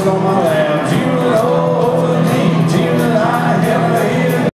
exclamar